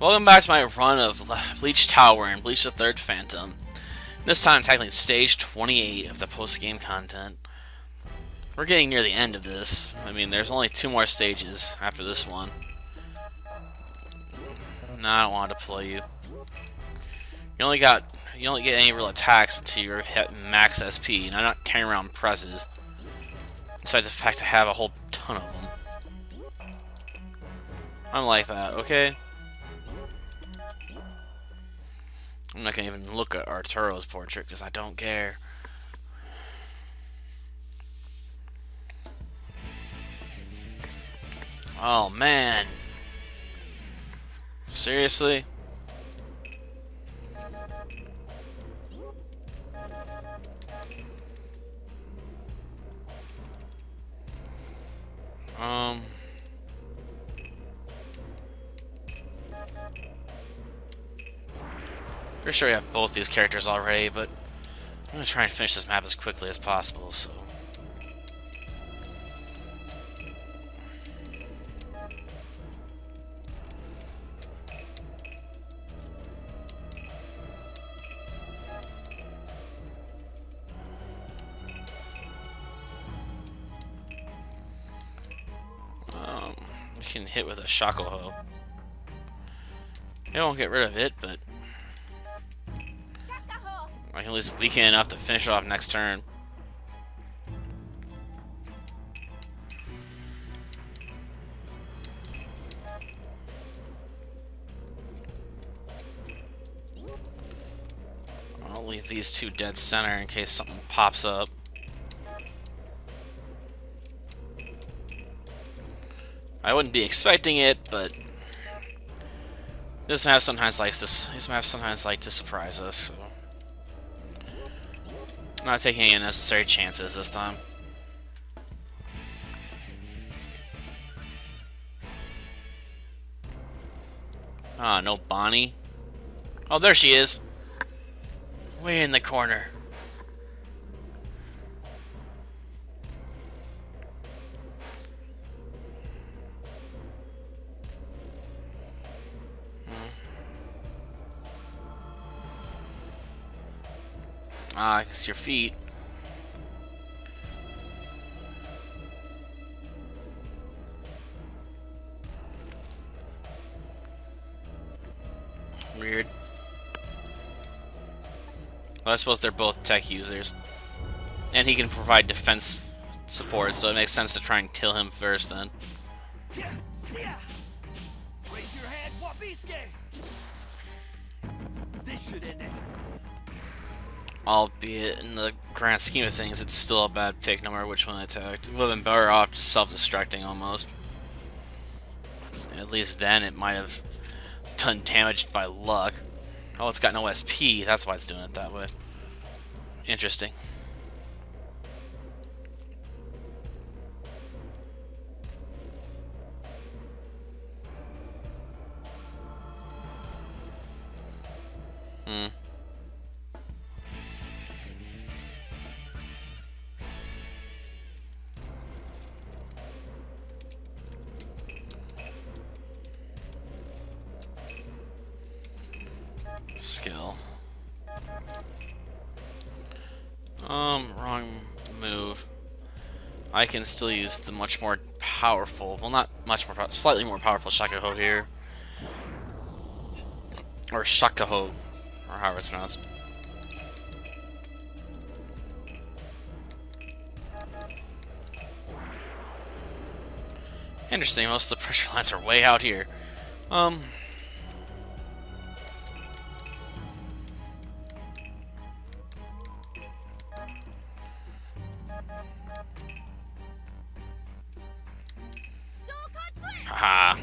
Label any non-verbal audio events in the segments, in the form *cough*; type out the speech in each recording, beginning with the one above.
Welcome back to my run of Bleach Tower and Bleach the Third Phantom. This time I'm tackling stage 28 of the post-game content. We're getting near the end of this. I mean, there's only two more stages after this one. No, I don't want to deploy you. You only got you only get any real attacks until you're max SP, and I'm not carrying around presses. Despite the fact I have a whole ton of them. I'm like that, okay? I'm not gonna even look at Arturo's portrait because I don't care. Oh man. Seriously? Um Pretty sure we have both these characters already, but I'm gonna try and finish this map as quickly as possible, so... Um, we can hit with a Shakuho. It won't get rid of it, but at least weaken enough to finish off next turn. I'll leave these two dead center in case something pops up. I wouldn't be expecting it, but this map sometimes likes this. This map sometimes like to surprise us. So. Not taking any unnecessary chances this time. Ah, no Bonnie. Oh, there she is. Way in the corner. Ah, it's your feet. Weird. Well, I suppose they're both tech users. And he can provide defense support, so it makes sense to try and kill him first then. This should end it. Albeit, in the grand scheme of things, it's still a bad pick no matter which one I attacked. Would have been better off just self-destructing almost. At least then it might have done damage by luck. Oh, it's got no SP, that's why it's doing it that way. Interesting. Hmm. Skill. Um, wrong move. I can still use the much more powerful, well not much more, slightly more powerful Shakuho here. Or Shakuho, or however it's pronounced. Interesting, most of the pressure lines are way out here. Um, Haha.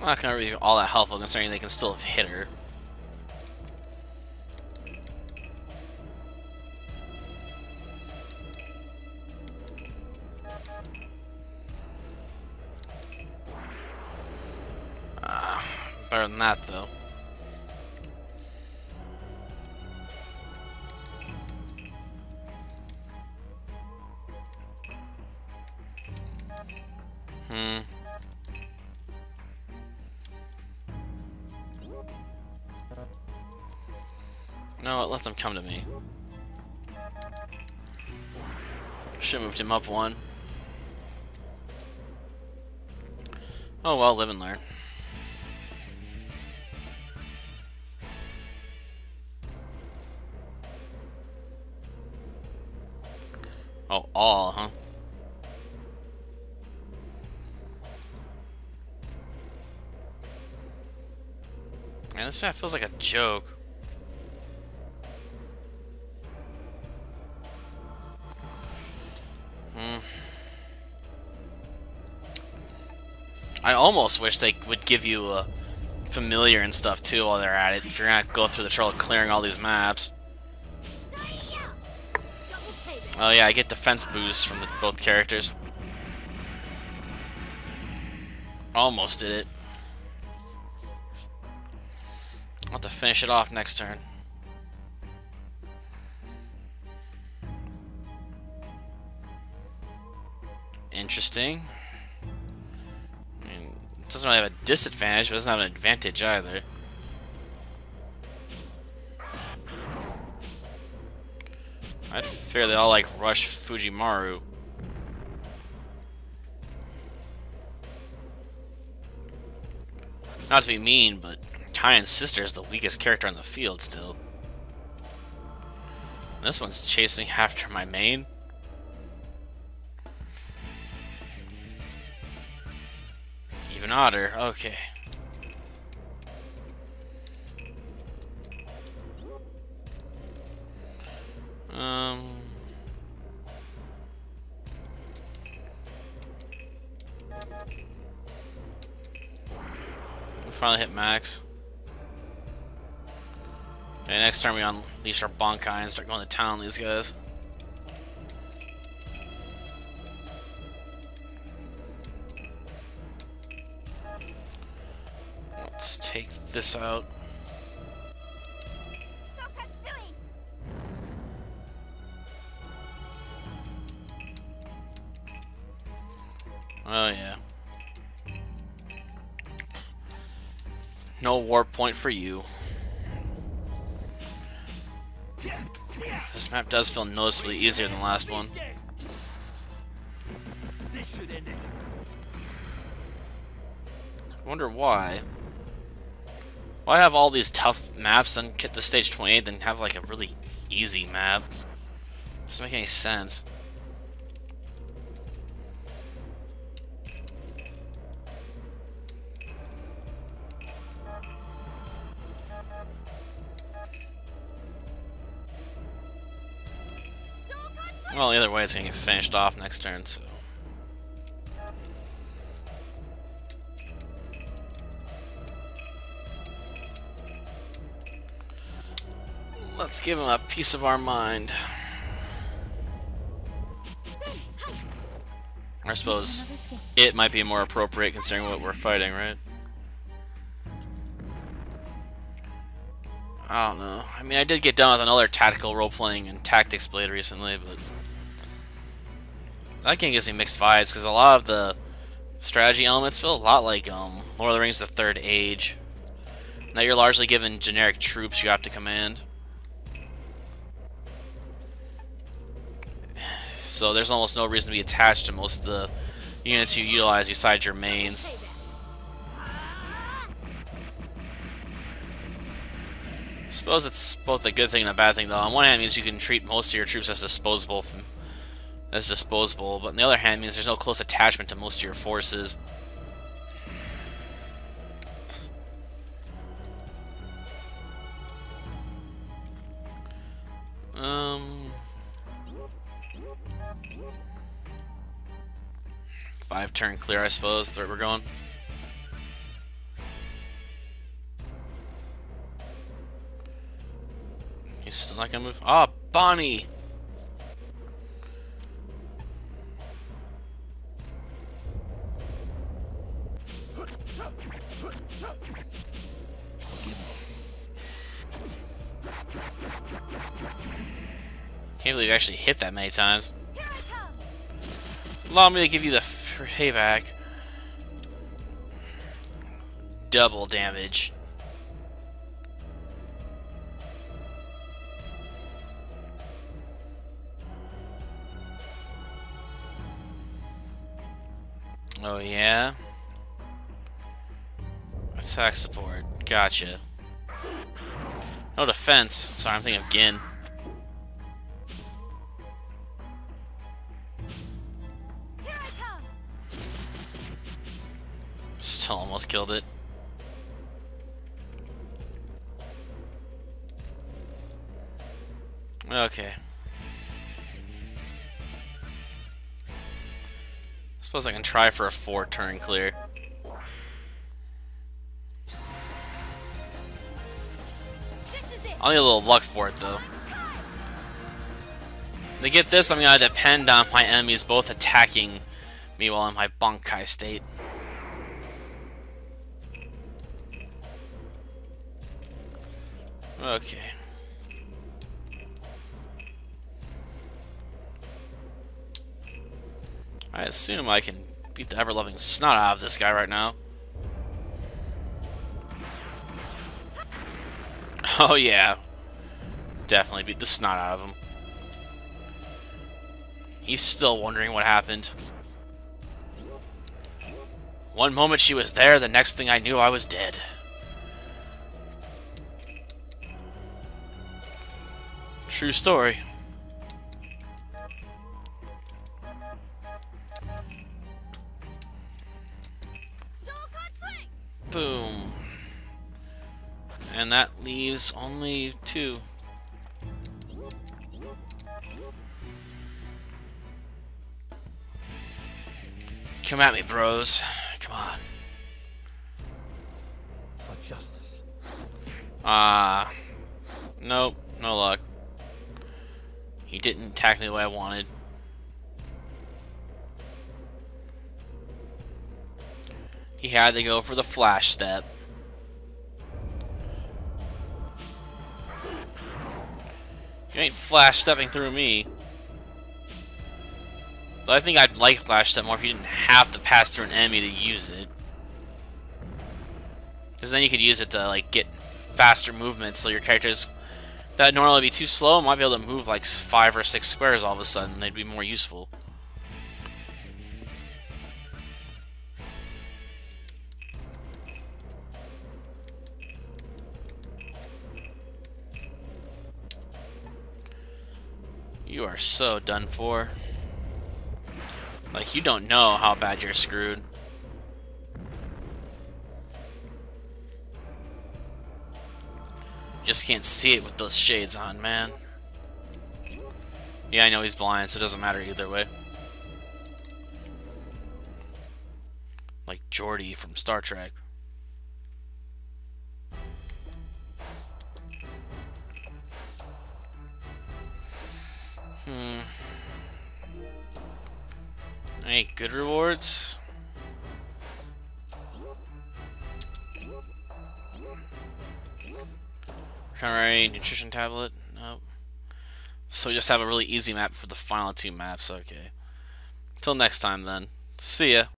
not gonna be all that helpful considering they can still have hit her. Than that, though. Hmm. No, let them come to me. Should have moved him up one. Oh well, live and learn. Oh, all, huh? Man, this map feels like a joke. Hmm. I almost wish they would give you a familiar and stuff too while they're at it. If you're gonna go through the trouble of clearing all these maps. Oh yeah, I get defense boosts from the, both characters. Almost did it. I'll have to finish it off next turn. Interesting. I mean, it doesn't really have a disadvantage, but it doesn't have an advantage either. I'd figure they all like rush Fujimaru. Not to be mean, but Kyan's sister is the weakest character on the field still. This one's chasing after my main. Even odder, okay. Finally hit max. And next time we unleash our Bankai and start going to town on these guys. Let's take this out. Oh yeah. No warp point for you. This map does feel noticeably easier than the last one. I wonder why. Why have all these tough maps, then get to stage 28, then have like a really easy map? Doesn't make any sense. Well, either way, it's gonna get finished off next turn, so... Let's give him a piece of our mind. I suppose it might be more appropriate considering what we're fighting, right? I don't know. I mean, I did get done with another tactical role-playing and tactics blade recently, but... That game gives me mixed vibes, because a lot of the strategy elements feel a lot like um, Lord of the Rings The Third Age. Now you're largely given generic troops you have to command. So there's almost no reason to be attached to most of the units you utilize besides your mains. suppose it's both a good thing and a bad thing, though. On one hand, it means you can treat most of your troops as disposable as disposable, but on the other hand means there's no close attachment to most of your forces. Um, five turn clear, I suppose. The way we're going. He's still not gonna move. Ah, oh, Bonnie. Can't believe I actually hit that many times. Allow me to give you the payback. Double damage. Oh yeah? Attack support. Gotcha. No defense. Sorry, I'm thinking of Gin. Still almost killed it. Okay. Suppose I can try for a four turn clear. I'll need a little luck for it though. To get this, I'm gonna depend on my enemies both attacking me while in my Bankai state. Okay. I assume I can beat the ever-loving snot out of this guy right now. *laughs* Oh yeah. Definitely beat the snot out of him. He's still wondering what happened. One moment she was there, the next thing I knew I was dead. True story. Boom. And that leaves only two. Come at me, bros. Come on. For justice. Ah. Uh, nope. No luck. He didn't attack me the way I wanted. He had to go for the flash step. You ain't flash stepping through me. But I think I'd like flash step more if you didn't have to pass through an enemy to use it. Because then you could use it to like get faster movement so your characters that normally be too slow might be able to move like five or six squares all of a sudden. They'd be more useful. You are so done for. Like, you don't know how bad you're screwed. Just can't see it with those shades on, man. Yeah, I know he's blind, so it doesn't matter either way. Like Geordi from Star Trek. Hmm. Any good rewards? Alright, nutrition tablet. Nope. So we just have a really easy map for the final two maps. Okay. Till next time then. See ya.